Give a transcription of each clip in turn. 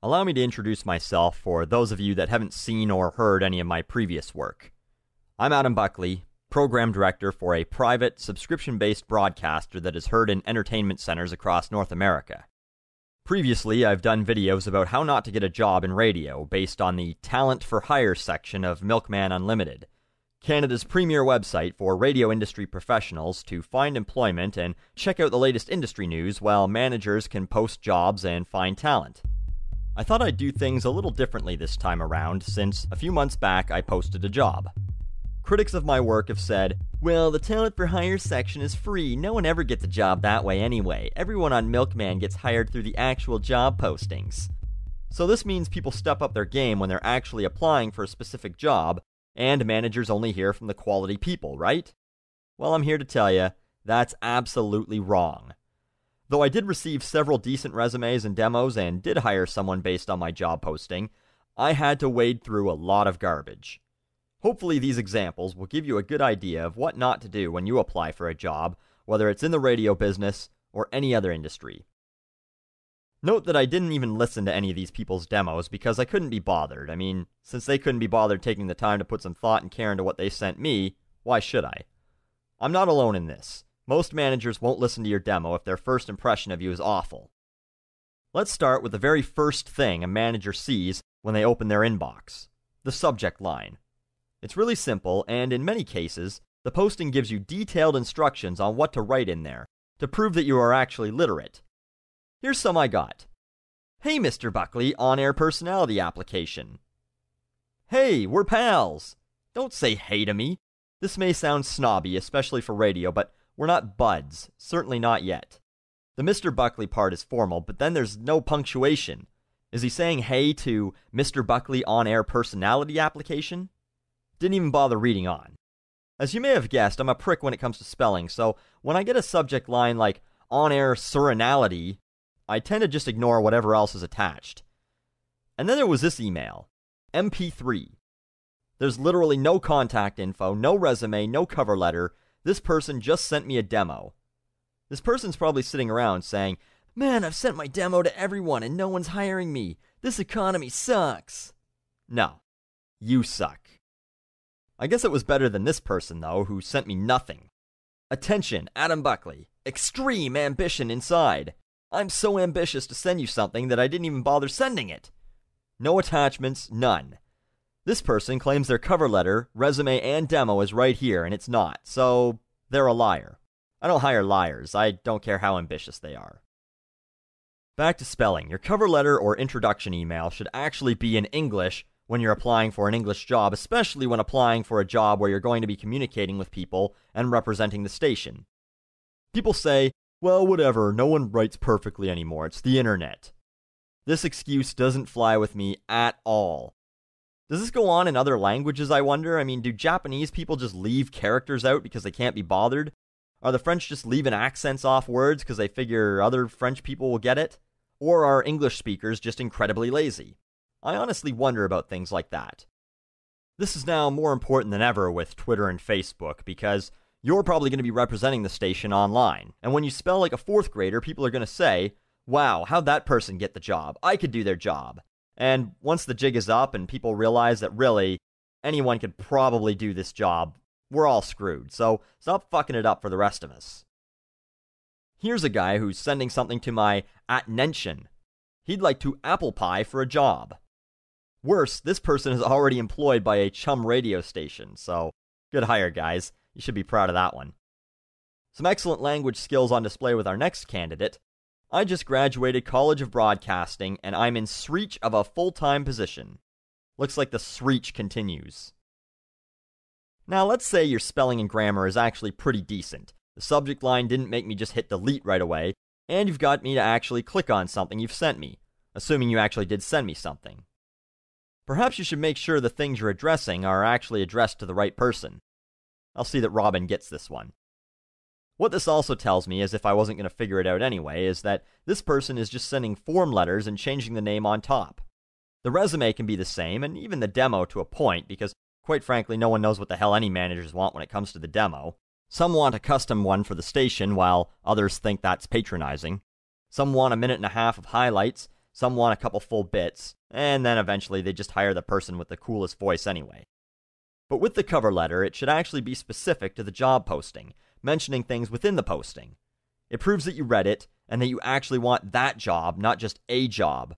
Allow me to introduce myself for those of you that haven't seen or heard any of my previous work. I'm Adam Buckley, program director for a private, subscription based broadcaster that is heard in entertainment centers across North America. Previously, I've done videos about how not to get a job in radio based on the Talent for Hire section of Milkman Unlimited, Canada's premier website for radio industry professionals to find employment and check out the latest industry news while managers can post jobs and find talent. I thought I'd do things a little differently this time around since a few months back I posted a job. Critics of my work have said, well, the talent for hire section is free. No one ever gets a job that way anyway. Everyone on Milkman gets hired through the actual job postings. So this means people step up their game when they're actually applying for a specific job, and managers only hear from the quality people, right? Well, I'm here to tell you, that's absolutely wrong. Though I did receive several decent resumes and demos and did hire someone based on my job posting, I had to wade through a lot of garbage. Hopefully, these examples will give you a good idea of what not to do when you apply for a job, whether it's in the radio business or any other industry. Note that I didn't even listen to any of these people's demos because I couldn't be bothered. I mean, since they couldn't be bothered taking the time to put some thought and care into what they sent me, why should I? I'm not alone in this. Most managers won't listen to your demo if their first impression of you is awful. Let's start with the very first thing a manager sees when they open their inbox the subject line. It's really simple, and in many cases, the posting gives you detailed instructions on what to write in there to prove that you are actually literate. Here's some I got Hey, Mr. Buckley, on air personality application. Hey, we're pals. Don't say hey to me. This may sound snobby, especially for radio, but we're not buds, certainly not yet. The Mr. Buckley part is formal, but then there's no punctuation. Is he saying hey to Mr. Buckley on air personality application? Didn't even bother reading on. As you may have guessed, I'm a prick when it comes to spelling, so when I get a subject line like on air serenality, I tend to just ignore whatever else is attached. And then there was this email MP3. There's literally no contact info, no resume, no cover letter, this person just sent me a demo. This person's probably sitting around saying, Man, I've sent my demo to everyone and no one's hiring me. This economy sucks. No, you suck. I guess it was better than this person, though, who sent me nothing. Attention, Adam Buckley. Extreme ambition inside. I'm so ambitious to send you something that I didn't even bother sending it. No attachments, none. This person claims their cover letter, resume, and demo is right here, and it's not, so they're a liar. I don't hire liars, I don't care how ambitious they are. Back to spelling. Your cover letter or introduction email should actually be in English when you're applying for an English job, especially when applying for a job where you're going to be communicating with people and representing the station. People say, well, whatever, no one writes perfectly anymore, it's the internet. This excuse doesn't fly with me at all. Does this go on in other languages, I wonder? I mean, do Japanese people just leave characters out because they can't be bothered? Are the French just leaving accents off words because they figure other French people will get it? Or are English speakers just incredibly lazy? I honestly wonder about things like that. This is now more important than ever with Twitter and Facebook because you're probably going to be representing the station online. And when you spell like a fourth grader, people are going to say, wow, how'd that person get the job? I could do their job. And once the jig is up and people realize that really anyone could probably do this job, we're all screwed. So stop fucking it up for the rest of us. Here's a guy who's sending something to my attention. He'd like to apple pie for a job. Worse, this person is already employed by a CHUM radio station, so good hire, guys. You should be proud of that one. Some excellent language skills on display with our next candidate. I just graduated College of Broadcasting and I'm in search of a full time position. Looks like the search continues. Now, let's say your spelling and grammar is actually pretty decent. The subject line didn't make me just hit delete right away, and you've got me to actually click on something you've sent me, assuming you actually did send me something. Perhaps you should make sure the things you're addressing are actually addressed to the right person. I'll see that Robin gets this one. What this also tells me, as if I wasn't going to figure it out anyway, is that this person is just sending form letters and changing the name on top. The resume can be the same, and even the demo to a point, because quite frankly, no one knows what the hell any managers want when it comes to the demo. Some want a custom one for the station, while others think that's patronizing. Some want a minute and a half of highlights, some want a couple full bits, and then eventually they just hire the person with the coolest voice anyway. But with the cover letter, it should actually be specific to the job posting, mentioning things within the posting. It proves that you read it and that you actually want that job, not just a job.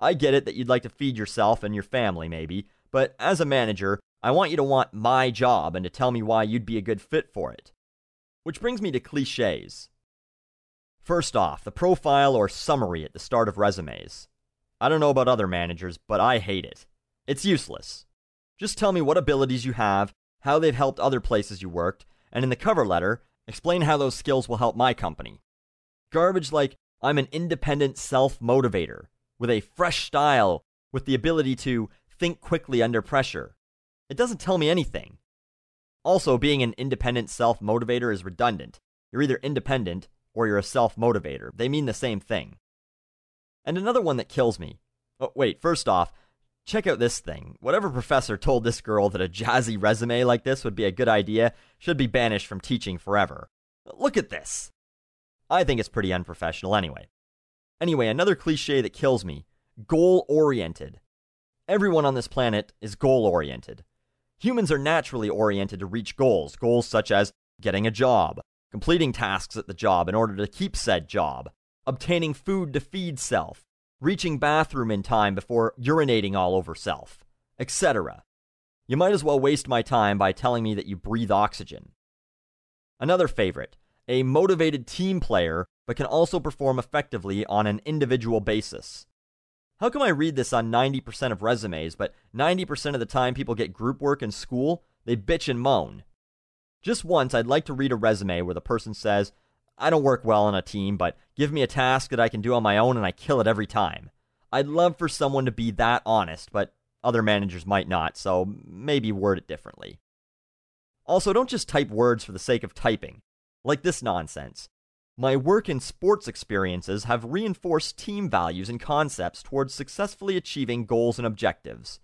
I get it that you'd like to feed yourself and your family, maybe, but as a manager, I want you to want my job and to tell me why you'd be a good fit for it. Which brings me to cliches. First off, the profile or summary at the start of resumes. I don't know about other managers, but I hate it. It's useless. Just tell me what abilities you have, how they've helped other places you worked, and in the cover letter, explain how those skills will help my company. Garbage like, I'm an independent self motivator with a fresh style, with the ability to think quickly under pressure. It doesn't tell me anything. Also, being an independent self motivator is redundant. You're either independent or you're a self motivator. They mean the same thing. And another one that kills me. Oh, wait, first off, check out this thing. Whatever professor told this girl that a jazzy resume like this would be a good idea should be banished from teaching forever. Look at this. I think it's pretty unprofessional anyway. Anyway, another cliche that kills me goal oriented. Everyone on this planet is goal oriented. Humans are naturally oriented to reach goals, goals such as getting a job, completing tasks at the job in order to keep said job, obtaining food to feed self, reaching bathroom in time before urinating all over self, etc. You might as well waste my time by telling me that you breathe oxygen. Another favorite a motivated team player, but can also perform effectively on an individual basis. How come I read this on 90% of resumes, but 90% of the time people get group work in school, they bitch and moan? Just once, I'd like to read a resume where the person says, I don't work well on a team, but give me a task that I can do on my own and I kill it every time. I'd love for someone to be that honest, but other managers might not, so maybe word it differently. Also, don't just type words for the sake of typing, like this nonsense. My work and sports experiences have reinforced team values and concepts towards successfully achieving goals and objectives.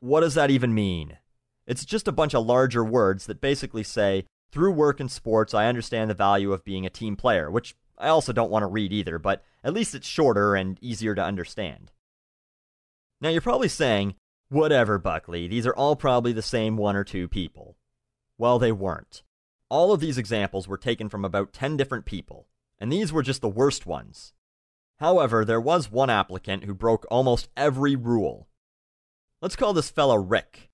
What does that even mean? It's just a bunch of larger words that basically say, through work and sports, I understand the value of being a team player, which I also don't want to read either, but at least it's shorter and easier to understand. Now you're probably saying, whatever, Buckley, these are all probably the same one or two people. Well, they weren't. All of these examples were taken from about 10 different people, and these were just the worst ones. However, there was one applicant who broke almost every rule. Let's call this fellow Rick.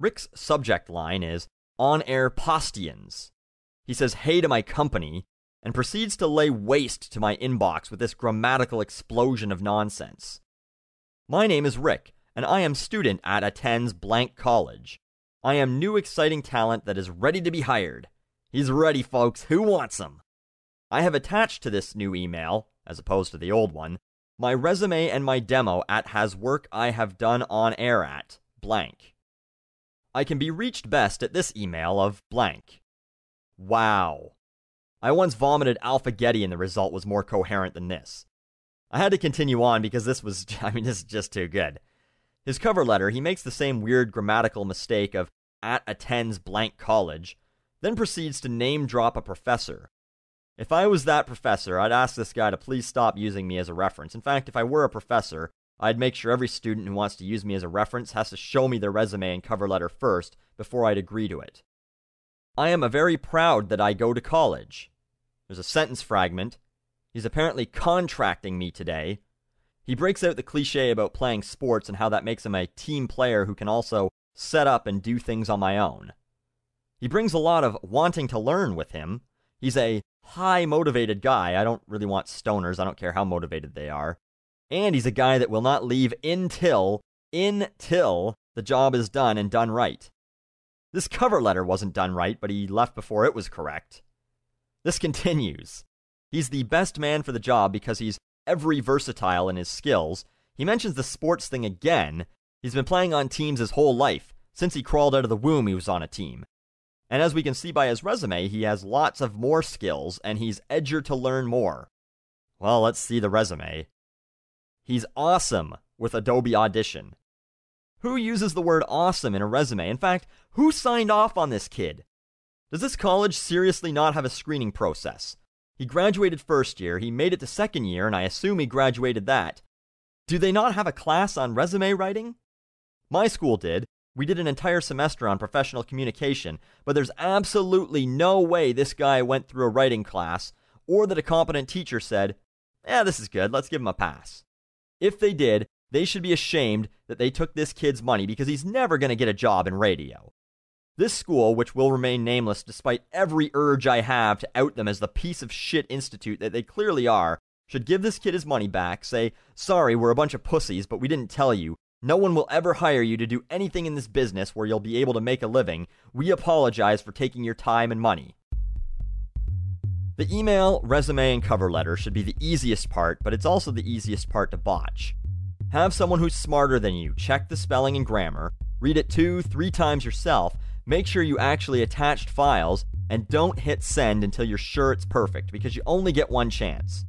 Rick's subject line is on air postions. He says hey to my company and proceeds to lay waste to my inbox with this grammatical explosion of nonsense. My name is Rick, and I am student at Attends Blank College. I am new exciting talent that is ready to be hired. He's ready, folks. Who wants him? I have attached to this new email, as opposed to the old one, my resume and my demo at has work I have done on air at blank. I can be reached best at this email of blank. Wow. I once vomited Alphagetti and the result was more coherent than this. I had to continue on because this was, I mean, this is just too good. His cover letter, he makes the same weird grammatical mistake of at attends blank college, then proceeds to name drop a professor. If I was that professor, I'd ask this guy to please stop using me as a reference. In fact, if I were a professor, I'd make sure every student who wants to use me as a reference has to show me their resume and cover letter first before I'd agree to it. I am a very proud that I go to college. There's a sentence fragment. He's apparently contracting me today. He breaks out the cliche about playing sports and how that makes him a team player who can also set up and do things on my own. He brings a lot of wanting to learn with him. He's a high motivated guy. I don't really want stoners. I don't care how motivated they are. And he's a guy that will not leave until, until the job is done and done right. This cover letter wasn't done right, but he left before it was correct. This continues. He's the best man for the job because he's every versatile in his skills. He mentions the sports thing again. He's been playing on teams his whole life. Since he crawled out of the womb, he was on a team. And as we can see by his resume, he has lots of more skills and he's edger to learn more. Well, let's see the resume. He's awesome with Adobe Audition. Who uses the word awesome in a resume? In fact, who signed off on this kid? Does this college seriously not have a screening process? He graduated first year, he made it to second year, and I assume he graduated that. Do they not have a class on resume writing? My school did. We did an entire semester on professional communication, but there's absolutely no way this guy went through a writing class or that a competent teacher said, Yeah, this is good, let's give him a pass. If they did, they should be ashamed that they took this kid's money because he's never going to get a job in radio. This school, which will remain nameless despite every urge I have to out them as the piece of shit institute that they clearly are, should give this kid his money back, say, Sorry, we're a bunch of pussies, but we didn't tell you. No one will ever hire you to do anything in this business where you'll be able to make a living. We apologize for taking your time and money. The email, resume, and cover letter should be the easiest part, but it's also the easiest part to botch. Have someone who's smarter than you check the spelling and grammar, read it two, three times yourself, make sure you actually attached files, and don't hit send until you're sure it's perfect because you only get one chance.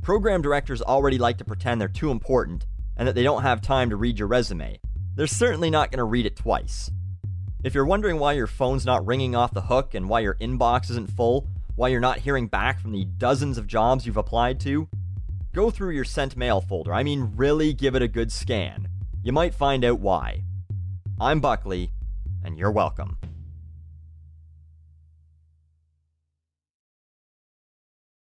Program directors already like to pretend they're too important and that they don't have time to read your resume. They're certainly not going to read it twice. If you're wondering why your phone's not ringing off the hook and why your inbox isn't full, why you're not hearing back from the dozens of jobs you've applied to, go through your sent mail folder. I mean, really give it a good scan. You might find out why. I'm Buckley, and you're welcome.